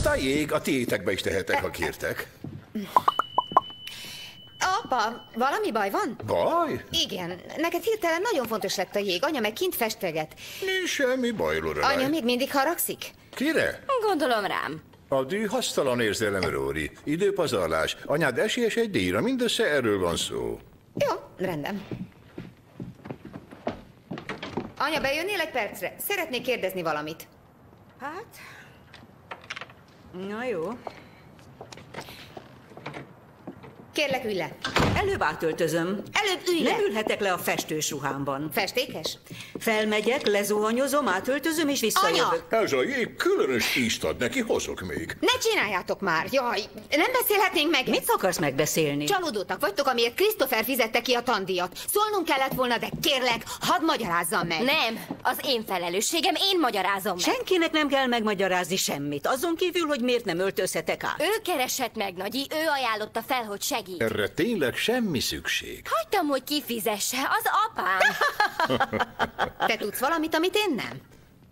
Ott a jég, a tiétekbe is tehetek, ha kértek. Apa, valami baj van? Baj? Igen, neked hirtelen nagyon fontos lett a jég. Anya meg kint festeget. Nincs semmi baj, Lorelai. Anya még mindig haragszik? Kire? Gondolom rám. A dű hasztalan érzelem, Rory. Időpazarlás. Anyád esélyes egy díjra, mindössze erről van szó. Jó, rendben. Anya, bejönnél egy percre? Szeretnék kérdezni valamit. Hát... Na jó. Kérlek, ülj le. Előbb átöltözöm. Előbb ülj le. Nem ülhetek le a festős ruhámban. Festékes? Felmegyek, lezuhanyozom, átöltözöm és visszajövök. Ez a jég különös ízt ad neki, hozok még. Ne csináljátok már! Jaj, nem beszélhetnénk meg? Mit akarsz megbeszélni? Csalódottak vagytok, amiért Christopher fizette ki a tandíjat. Szólnunk kellett volna, de kérlek, hadd magyarázzam meg. Nem, az én felelősségem, én magyarázom meg. Senkinek nem kell megmagyarázni semmit, azon kívül, hogy miért nem öltözhetek át. Ő keresett meg, Nagyi, ő ajánlotta fel, hogy segít. Erre tényleg semmi szükség. Hagytam, hogy kifizesse, az apám. Te tudsz valamit, amit én nem?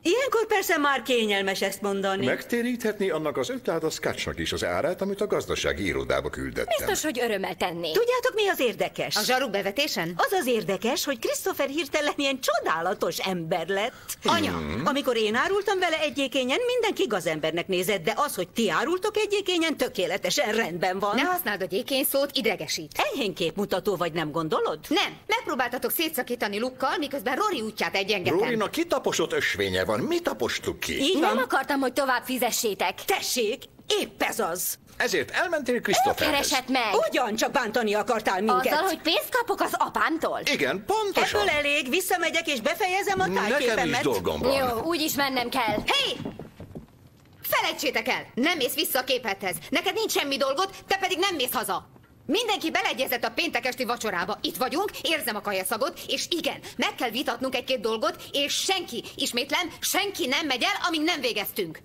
Ilyenkor persze már kényelmes ezt mondani. Megtéríthetné annak az ötláda szkácsnak is az árát, amit a gazdasági irodába küldettem. Biztos, hogy örömmel tenné. Tudjátok, mi az érdekes? A zsaruk bevetésen? Az az érdekes, hogy Christopher hirtelen ilyen csodálatos ember lett. Anya! Amikor én árultam vele egyékényen, mindenki gazembernek nézett, de az, hogy ti árultok egyékényen, tökéletesen rendben van. Ne használd a gyékén szót, idegesít. Enyhén képmutató vagy, nem gondolod? Nem, megpróbáltatok szétszakítani Lukkal, miközben Rory útját egyengetem. Rorynak kitaposott ösvénye van, mi tapostuk ki? Így Nem van. akartam, hogy tovább fizessétek. Tessék, épp ez az. Ezért elmentél Christopherhez. Keresett meg. Ugyancsak bántani akartál minket. Azzal, hogy pénzt kapok az apámtól? Igen, pontosan. Ebből elég, visszamegyek és befejezem a Nekem is tájképemet. dolgom van. Jó, úgyis mennem kell. Hé! Hey! Felejtsétek el! Nem mész vissza a képethez. Neked nincs semmi dolgod, te pedig nem mész haza. Mindenki beleegyezett a péntek esti vacsorába. Itt vagyunk, érzem a kajaszagot, és igen, meg kell vitatnunk egy-két dolgot, és senki, ismétlem, senki nem megy el, amíg nem végeztünk.